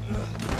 Ugh.